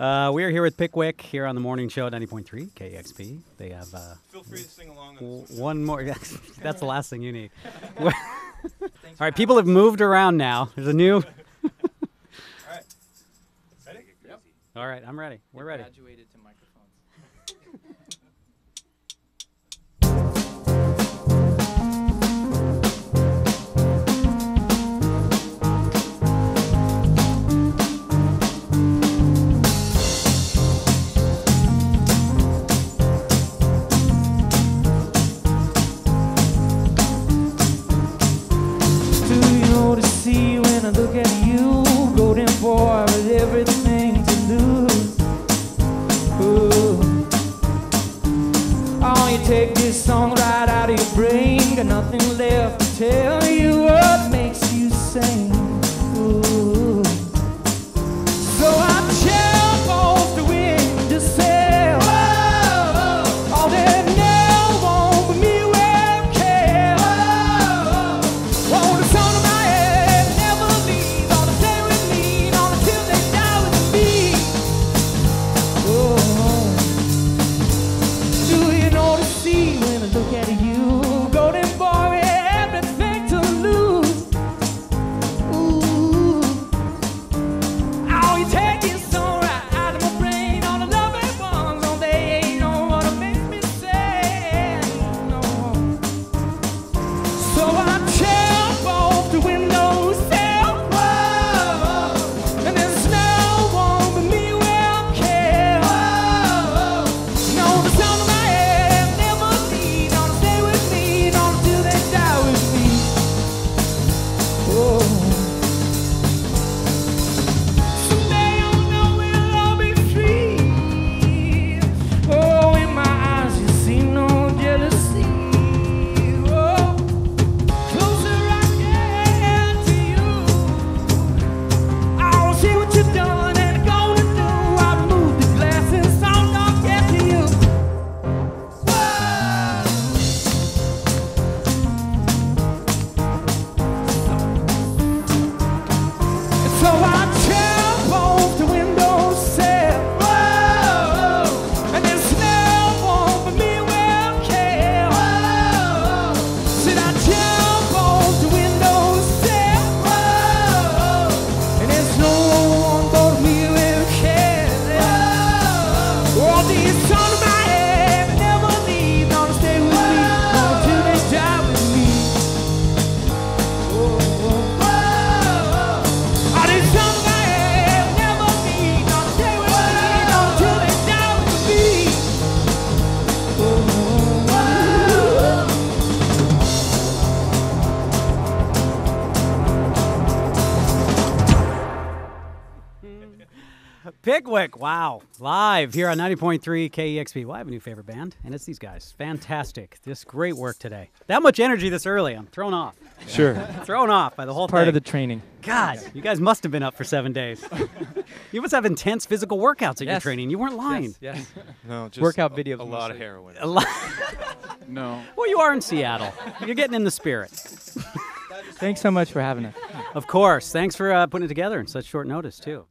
Uh, we are here with Pickwick here on the morning show at 90.3 KEXP. They have uh, Feel free to sing along on w- one. one more. That's the last thing you need. All right, people have moved around now. There's a new. All right. Ready? Yep. All right, I'm ready. We're ready. Graduated to microphones. Take Pickwick, wow. Live here on 90.3 KEXP. Well, I have a new favorite band, and it's these guys. Fantastic. This great work today. That much energy this early. I'm thrown off. Sure. Thrown off by the whole Part thing. of the training. God, you guys must have been up for seven days. you must have intense physical workouts at your Yes. training. You weren't lying. Yes. No, just Workout a, videos A lot of heroin. A lot. No. Well, you are in Seattle. You're getting in the spirit. Thanks so much for having us. Of course. Thanks for uh, putting it together in such short notice, too.